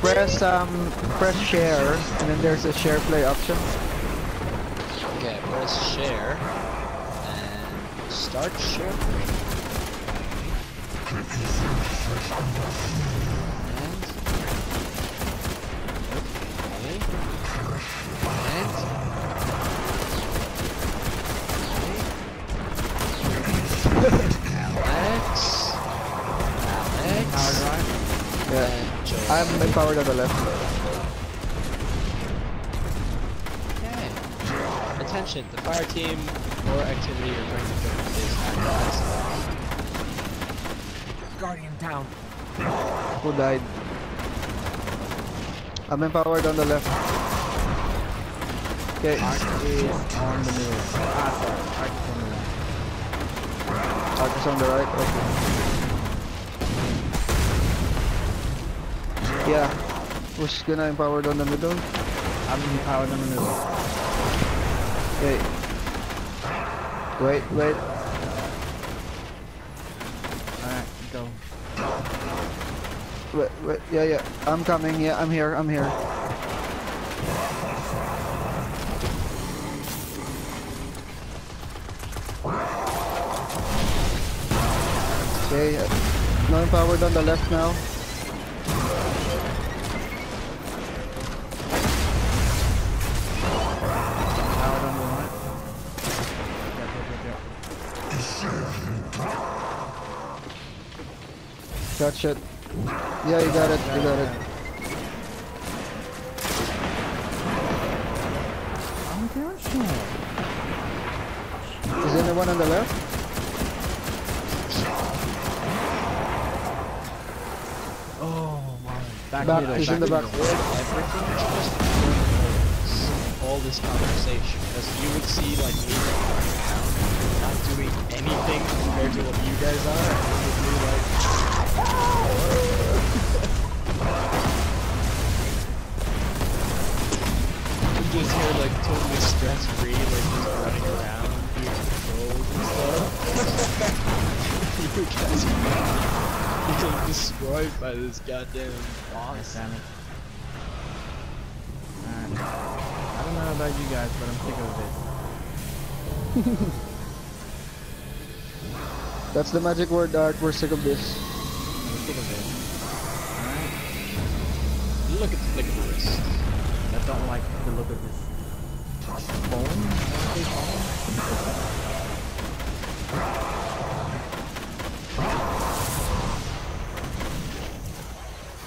press um press share and then there's a share play option. Okay, press share and start share play. And okay. And Alex. Alex. Alright. Yeah. I'm empowered on the left. Okay. Attention, the fire team or activity you're trying to join is active. Guardian down. Who died? I'm empowered on the left. Okay. Arc is on the middle. Ah, sorry. Arc is on the left. Arc is on the right. Okay. Yeah. Who's gonna empowered on the middle? I'm empowered on the middle. Okay. Wait, wait. Alright, go. Wait, wait. Yeah, yeah. I'm coming. Yeah, I'm here. I'm here. Okay. No empowered on the left now. Catch it. Yeah, you got it. You got it. Is anyone on the left? Oh my. Back, Back, middle, he's in the back. middle. Everything just avoids all this conversation because you would see like me running around not doing anything compared to what you guys are and it would be like you just hear like totally stress free like just running around doing controls and stuff you guys are getting destroyed by this goddamn boss Damn it. Alright. I don't know about you guys, but I'm sick of this. That's the magic word, Art. We're sick of this. I'm sick of this. Alright. Look at the flick of the wrist. I don't like the look of this. Phone? Wanna say phone?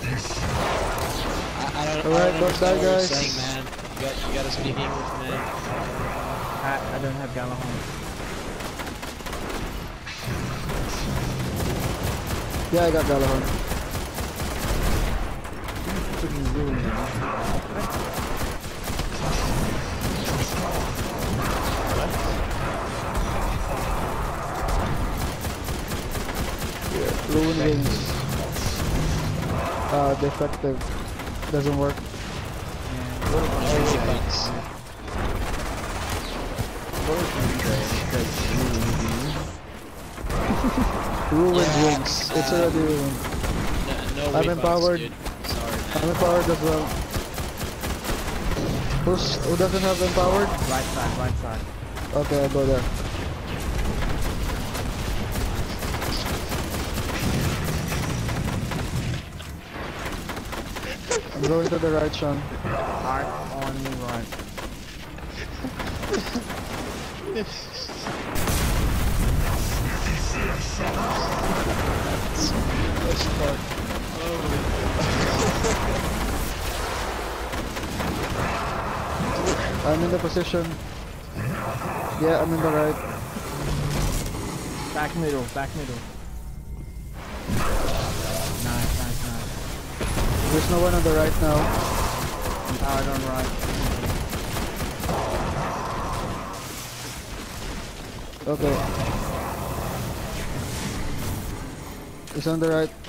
I, I don't, Alright, I don't don't understand what you're guys. saying, man. You, got, you gotta speak English, man. I, I don't have Gjallarhorn. Yeah, I got Gjallarhorn. Freaking ruined it. Yeah. Ruin wings. Uh, defective. Doesn't work. Yeah. Ruined wings. Yeah, wings. It's already ruined. No, no I'm empowered. dude. Sorry. I'm empowered as well. Who's, who doesn't have empowered? Right side, right side. Okay, I'll go there. I'm going to the right, Sean. Arc on the right. That's. I'm in the position. Yeah, I'm in the right. Back middle, back middle. Nice, nice, nice. There's no one on the right now. Empowered on right. Okay. It's on the right.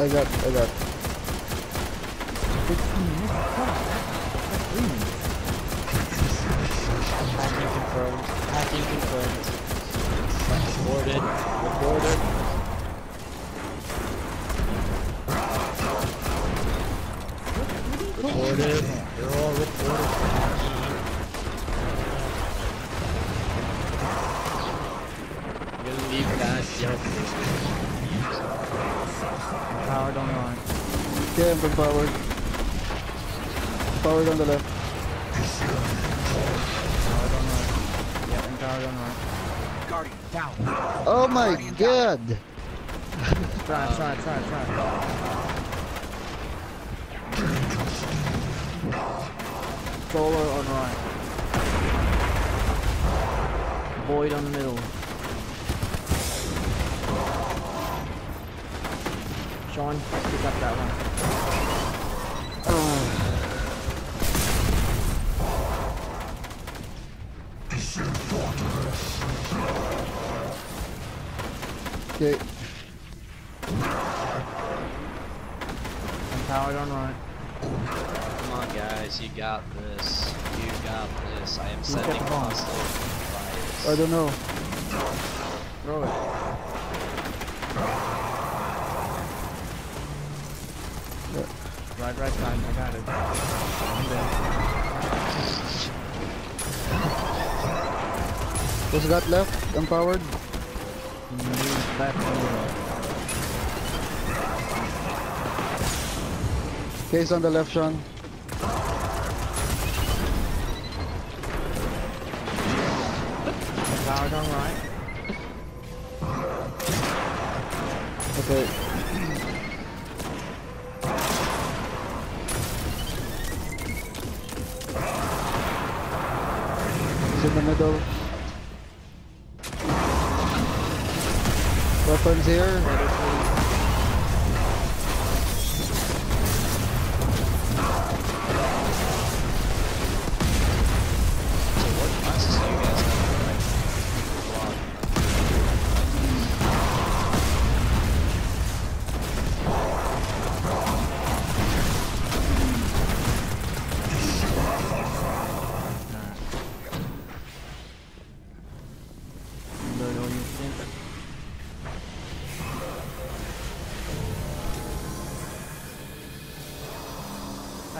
I got, I got. 15 minutes? Fuck, that's three minutes. Hacking confirmed. Hacking confirmed. Reported. Reported. Reported. You're all reported for hacking. Gonna leave that Yelp Power don't run. Okay, I'm powered. Powered on the left. Power don't run. Yep, and power don't run. Oh my Guardian god! Try, try, try, try. Solar on right. Void on the middle. Sean, pick up that one. Okay, And power don't run. Come on, guys, you got this. You got this. I am got sending the bomb? hostile I don't know. Who's got left? Empowered? Move left and middle. Case on the left, Sean. Power don't right. Okay. He's in the middle. Weapons here.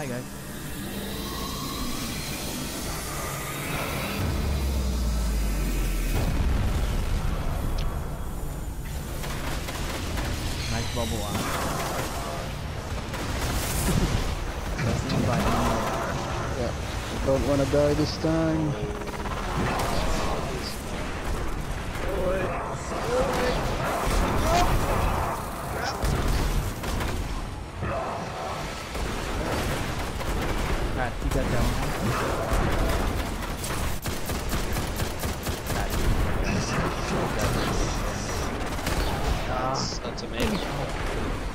Hi guys. Nice bubble art. That's invite me. Yeah. Don't wanna die this time. Pat, you got one. That's, that's a tomato.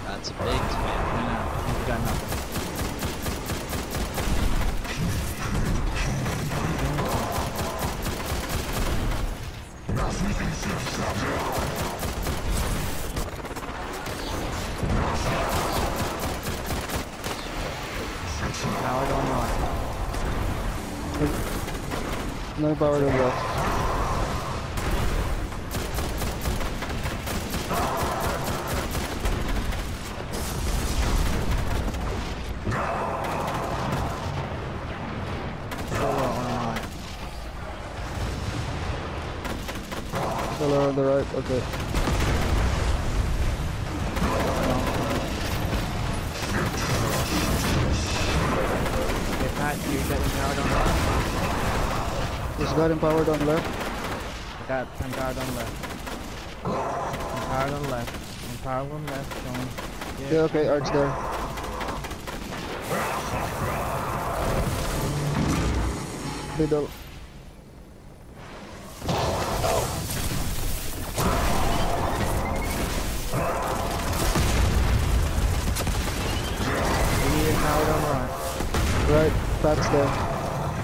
That's a big tomato. you got nothing. powered or not? No powered or not. Okay. Pat, you got empowered on left. Just got empowered on left. I got empowered on left. Empowered on left. Empowered on left, Sean. Yeah, okay, Arch there. Middle. Pat's there.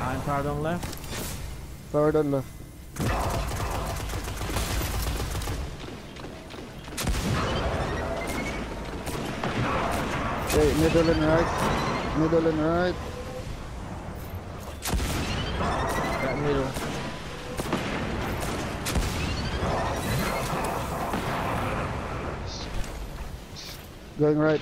I'm empowered on left. Powered on left. Okay, middle and right. Middle and right. Got middle. Going right.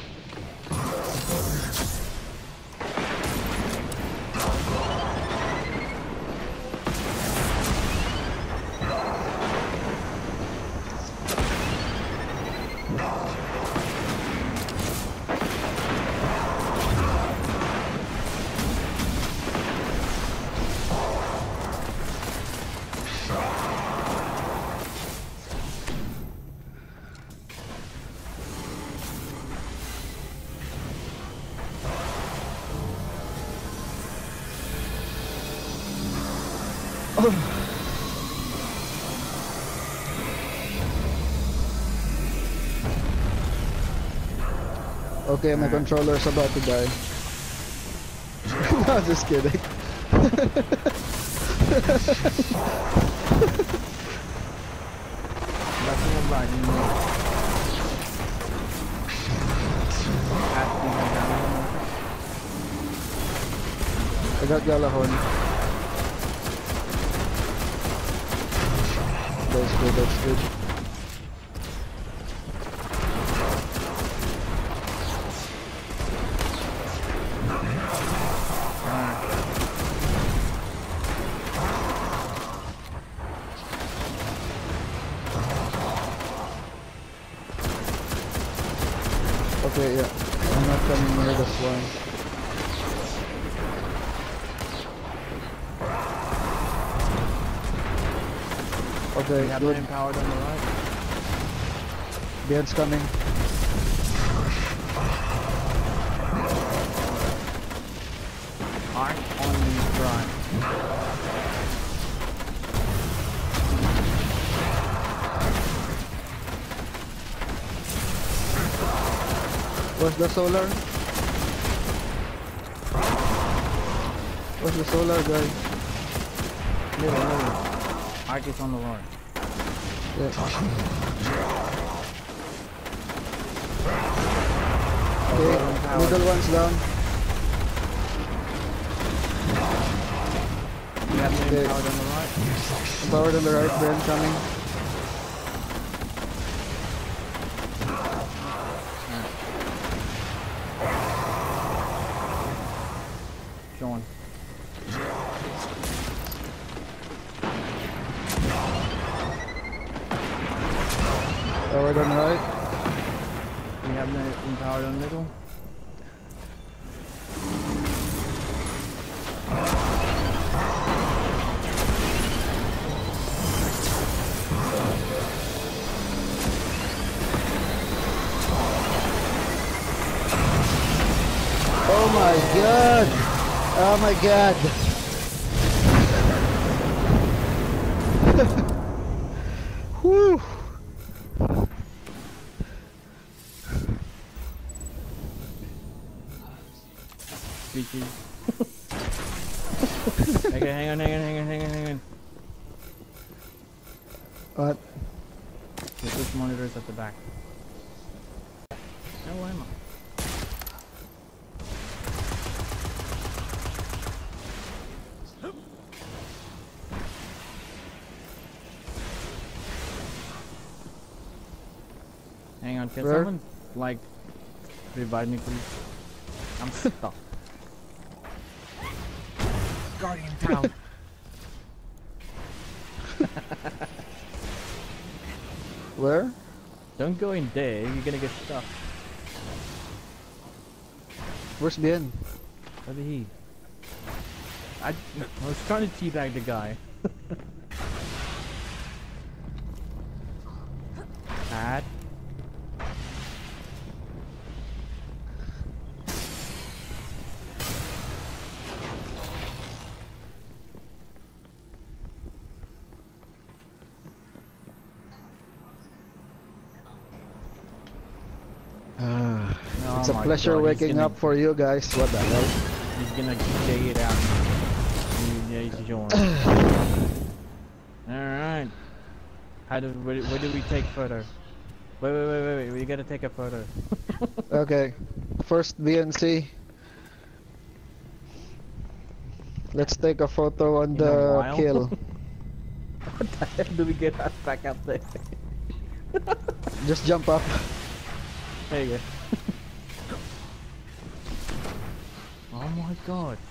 Oh. Okay, my controller's about to die. no, just kidding. And right. You I got Gjallarhorn. That's good, that's good. Okay, yeah. I'm not coming near the swarm. Okay, We have good. them empowered on the right. Beard's coming. Arc on the right. What's the solar? What's the solar guy? Middle, middle. Arc is on the right. Yeah. Okay, middle one's down. We have Okay. empowered on the right. Powered on the right, Brent coming. Sean. Powered on right. We have them empowered on middle. Oh my god! Oh my god! Whew! Speeches. okay, hang on, hang on, hang on, hang on, hang on. What? The push monitors at the back. No, where am I? Hang on, can Where? someone like revive me please? I'm stuck. Guardian down. Where? Don't go in there, you're gonna get stuck. Where's Bien? Over here. I, I was trying to teabag the guy. Pat. Ah, Oh it's a my pleasure God, waking gonna- up for you guys. What the hell? He's gonna dig it out. Yeah, he's joined. Alright. How do where, where do we take photo? Wait, wait, wait, wait, wait. We gotta take a photo. Okay. First VNC. Let's take a photo on In the kill. what the hell do we get us back up there? Just jump up. There you go. Oh my god.